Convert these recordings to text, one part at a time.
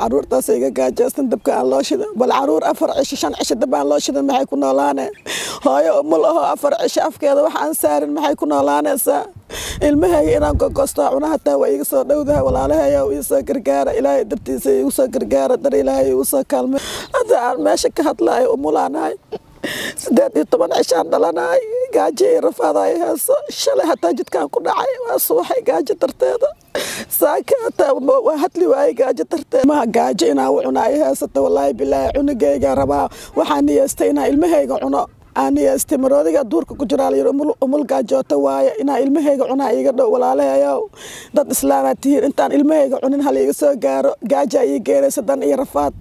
caruurtaas iga gaajaysan dabka aan loo shidan. Bal carruur afar cisho shan cisho dab aan loo shidan maxay ku noolaane? Hooyo umul ahoo afar cisho afkeeda wax aan saarin maxay ku noolaanaysaa ilmahayga inaan gogosto cuna hataa waa iiga soo dhowdaha walaalahayow iisoo gargaara. Ilaahay dartiisa iigu soo gargaara dar ilaahay iigu soo kaalme hadda aan meesha ka hadlaayo umulaanahay sideed iyo toban cishaan dhalanahay gaajo iyo rafaada ay heeso shalay hataa jidkaan ku dhacay. Waa suuxay gaajo darteeda saaka hataa waa hadli waayey gaajo darteeda maha gaajo inaan u cuna ay heesata wallaahi bilaahi cunugayga rabaa. Waxaan niyeystay inaan ilmahayga cuno aan niyeystay maroodiga duurka ku jiraa layiri umul gaajoota waaye inaan ilmahayga cunaa iiga dhow walaalahayow dad islaamaad tihiin intaan ilmahayga cunin hal iiga soo gaaro gaaja ii geenaysa dan iyo rafaad.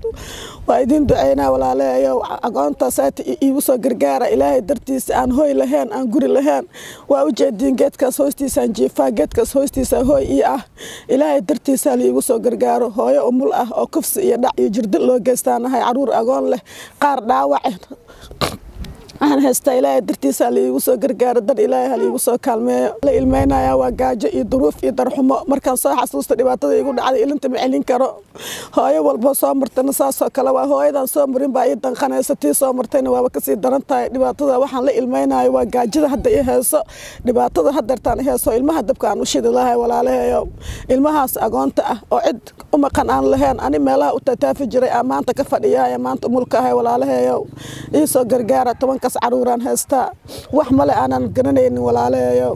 Waa idin duceynaa walaalahayow agoontaasata iigu soo gargaara ilaahay dartiisa aan hoy lahayn aan guri lahayn. Waa u geedkaas hoostiisaan jiifaa geedkaas hoostiisa hooy ii ah. Ilaahay dartiisa liigu soo gargaaro hooyo umul ah oo kufsi iyo dhac iyo jirdil loo geystaanahay carruur agoon leh qaar dhaawace waxaan haystaa ilaahay dartiisa haliigu soo gargaaro dar ilaahay haliigu soo kaalmeeyo. La ilmeynaya waa gaajo iyo duruuf iyo darxumo. Markaan soo xasuusta dhibaatada igu dhacday ilinta ma celin karo. Hooyo walbo soo martana saasoo kale waa hooyadan soo marin baa ii danqanaysa tii soo martayna waaba ka sii daran tahay. Dhibaatada waxaan la ilmeynayo waa gaajada hadda i heeso dhibaatada hadeertaan heeso ilmaha dabka aan u shidi lahay walaalahayow ilmahaas agoonta ah oo cid u maqan aan lahayn ani meelaha u tataafi jiray aa maanta ka fadhiyaaya maanta umulka ahay walaalahayow iisoo gargaara tobanka caruuraan haystaa wax male aanan garanaynin walaalahayow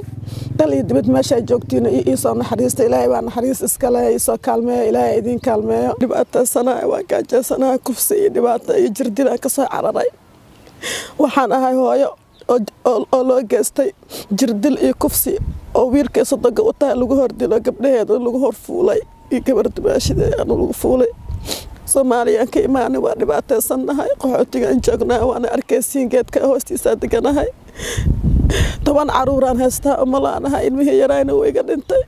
dal iyo dibad meesha joogtiin iisoo naxariista ilaahay baa naxariis iskale iisoo kaalmeeyo ilaahay idiin kaalmeeyo. Dhibaataysanaha waa gaajaysanaha kufsi iyo dhibaata iyo jirdilaan ka soo cararay. Waxaan ahay hooyo oo loo geystay jirdil iyo kufsi oo wiilkay sodoga u tahay lagu hordilo gabdhaheeda lagu horfuulay iyo gabar dumaashideeanu lagu fuulay soomaaliyaan ka waa dhibaataysannahay qaxootigaan joognaa waana arkaysiin geedka hoostiisaa deganahay. Toban caruuraan haystaa umalaanahay ilmihii yarayna wuu iga dhintay.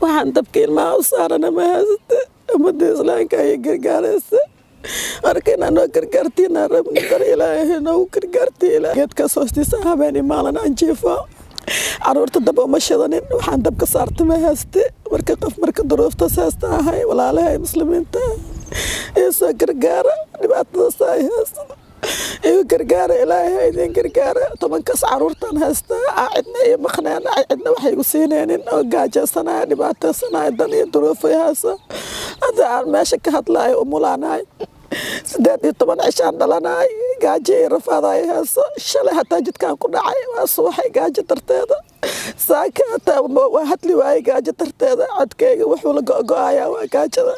Waxaan dabka ilmaha u saarana ma haysate ummadda islaamka ayay gargaaraysa marka inaa gargaartiinaa rabni ilaahay noogu gargaartii geedkaas hoostiisa habeen imaalan aan jiifo. Caruurta dab uma shidanin waxaan dabka saarta ma hayste marka qof marka duruuftaas haysta ahay walaalahay muslimiinta iisoo gargaara dhibaatadaas ay haysta igu gargaara ilaahay ha idin gargaara. Tobankaas caruurtaan haystaa aa cidna iyo maqneen cidna wax igu siinaynin oo gaajaysanaya dhibaataysanaya dan iyo duruufay haysa hadda aan meesha ka hadlaayo umulaanahay sideed iyo toban cishaan dhalanahay gaajo iyo rafaada ay heeso shalay hataa jidkaan ku dhacay waa suuxay gaajo darteeda saaka hataa waa hadli waayey gaajo darteeda codkayga wuxuu la go-go-ayaa waa gaajada.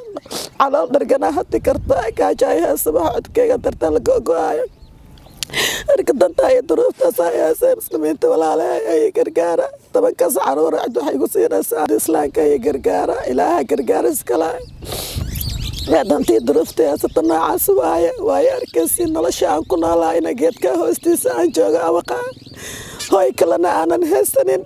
Calool dharganaa hadli karta gaajo ay heeso waxa codkayga dartaa la go-go-ayo marka dantaa iyo duruuftaas ay heesee muslimiinta walaalaha ay gargaara. Tobankaas caruura cid waxay ku siinaysaa islaamka iyo gargaara ilaaha gargaara iskala dantii duruufta haysata noocaas waaye waaye arkaysi nolosha aan ku noolaa ina geedka hoostiisa aan joogo abaqaa hoy kalena aanan haysanin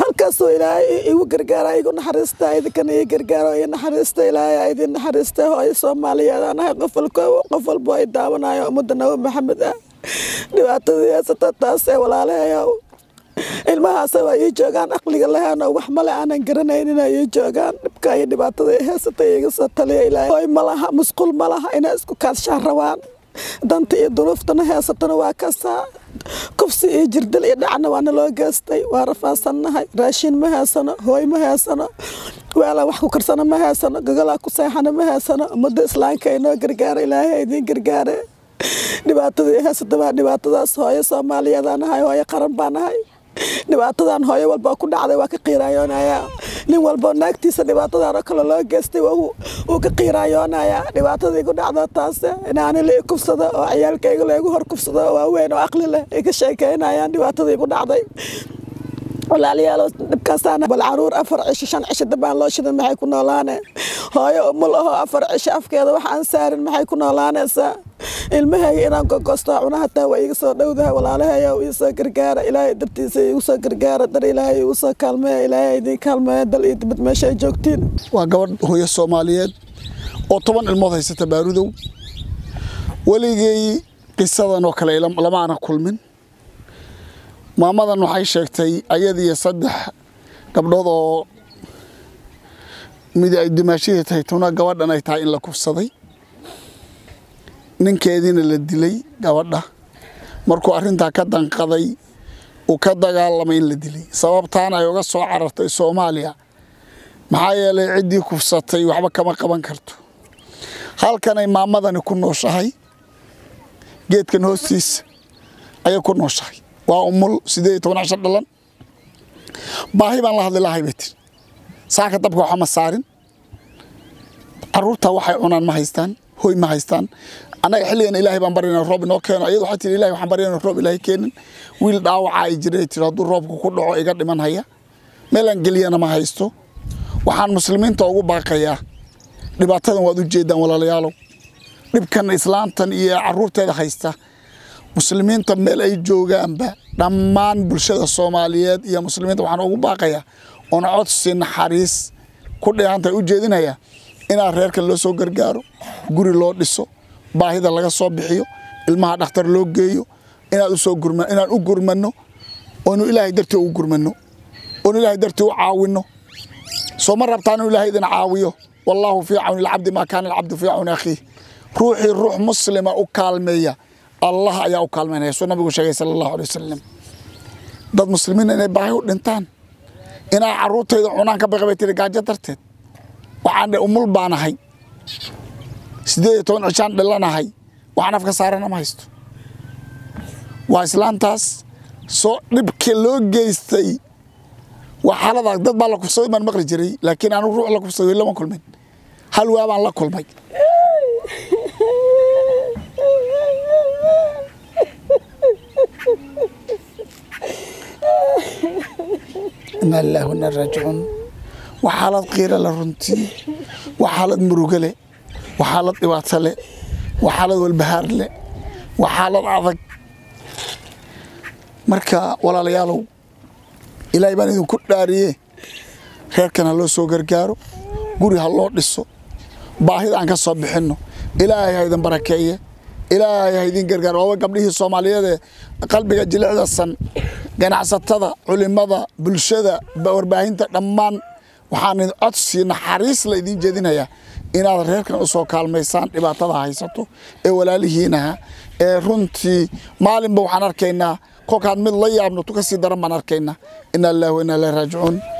halkaasoo ilaahay igu gargaara igu naxariista idinkana ii gargaaro ii naxariista ilaahay idin naxariista. Hooyo soomaaliyeed aan ahay qof qof walbo ay daawanayo ummadda nabi maxamed ah. Dhibaatadii haysata taasee walaalahayow ilmahaas waa ii joogaan aqliga lahayn oo wax male aanan garanayn inay ii joogaan. Dhibka iyo dhibaatada haysata iga soo taliya ilaahay. Hoy malaha musqul malaha inay isku kaadshaan rabaan danta iyo duruuftana haysatana waa kasaa kufsi iyo jirdil iyo dhacna waana loo geystay waa rafaasannahay raashin ma haysano hooy ma haysano weelaan wax ku karsano ma haysano gogolaa ku seexana ma haysano ummadda islaamka inoo gargaara ilaahay idiin gargaare. Dhibaatadii haysata waa dhibaatadaas hooyo soomaaliyeed aan ahay hooyo qaran baan ahay dhibaatadan hooyo walba ku dhacday waa ka qiiraayoonayaa nin walbo naagtiisa dhibaatadan oo kale loo geystay wuu ka qiiraayoonayaa dhibaatadii ku dhacda taase inaani la kufsado oo ciyaalkayga leegu hor kufsado oo waaweyn oo aqli leh ay ka sheekeynayaan dhibaatadii ku dhacday. Walaalayaal dhibkaasaan bal carruur afar cisho shan cisho dabaan loo shidan maxay ku noolaane? Hooyo umul ahoo afar cisho afkeeda wax aan saarin maxay ku noolaanaysaa ilmahayga inaan gogosto cuna hataa waa iiga soo dhowdaha walaalahayow iisoo gargaara ilaahay dartiisa iigu soo gargaara dar ilaahay iigu soo kaalmeeya ilaahay idiin kaalmeeya dal iyo dibad meesha ay joogtiin. Waa gabadh hooyo soomaaliyeed oo toban ilmood haysata baarudow. Weligay qisadan oo kale lama ana kulmin. Maamadan waxay sheegtay ayadiiyo saddex gabdhood oo mid ay dimaashihii tahay tuna gabadhan ay tahay in la kufsaday ninkeediina la dilay gabadha. Markuu arrintaa ka danqaday uu ka dagaalamay in la dilay. Sababtaana ay uga soo carartay soomaaliya. Maxaa yeelay ciddii kufsatay waxba kama qaban karto. Halkanay maamadani ku nooshahay geedkan hoostiisa ayay ku nooshahay. Waa umul siddeed iyo toban cisho dhalan. Baahi baan la hadli lahay bay tiri saaka dabka waxa ma saarin. Carruurtaa waxay cunaan ma haystaan hoy ma haystaan. Annaga xilligan ilaahay baan baryana roob inoo keeno. Iyadu waxay tiri ilahay waxaan baryana roob ilaahay keenin. Wiil dhaawaca ay jiray tiri hadduu roobku ku dhaco iga dhiman haya. Meelaan geliyana ma haysto. Waxaan muslimiinta ugu baaqayaa. Dhibaatadan waad u jeedaan walaalayaalow. Dhibkan islaantan iyo carruurteeda haysta. Muslimiinta meel ay joogaanba dhammaan bulshada soomaaliyeed iyo muslimiinta waxaan ugu baaqayaa. Oon codsi naxariis ku dheehantahay u jeedinaya inaa reerkan loo soo gargaaro guri loo dhiso baahida laga soo bixiyo ilmaha dhakhtar loo geeyo inaan u gurmanno oonu ilaahay dartii ugu gurmanno oonu ilaahay dartii u caawinno. Soo ma rabtaa inuu ilaahay idin caawiyo? Wallaahu fii cawni alcabdi maa kaana alcabdu fii cawni akhiih. Ruuxii ruux muslima u kaalmeeya allah ayaa u kaalmaynaya suu nabigu sheegay sala allahu alay wasalam dad muslimiin inay baahi u dhintaan inaa carruurtayda cunaan ka baqi tiri gaajo darteed waxaan dhe umul baanahay siddeed iyo toban cishaan dhilanahay waxaan afka saarana ma haysto? Waa islaantaas soo dhibka loo geystay. Waa xaalada dad baa la kufsaday baan maqli jiray laakiin anigu ruux la kufsaday lama kulmin. Hal waa baan la kulmay. Inaa lillahi wa inaa raajicuun waa xaalad qiira le runtii. Waa xaalad murugo leh waa xaalad dhibaato leh waa xaalad walbahaar leh waa xaalad adag. Marka walaalayaalow ilaahay baan idinku dhaariye. Reerkan ha loo soo gargaaro. Guri ha loo dhiso. Baahida aan ka soo bixinno. Ilaahay ha idin barakeeye. Ilaahay ha idin gargaaro. Waaba gabdhihii soomaaliyeedee qalbiga jilicda san. Ganacsatada culimada bulshada warbaahinta dhammaan waxaan codsi naxariis la idiin jeedinayaa inaad reerkan u soo kaalmaysaan dhibaatada haysato ee walaalihiinaha ee runtii maalinba waxaan arkaynaa kolkaan mid la yaabno tu ka sii daran baan arkaynaa. Inaa lillahi wa inaa ilaahi raajicuun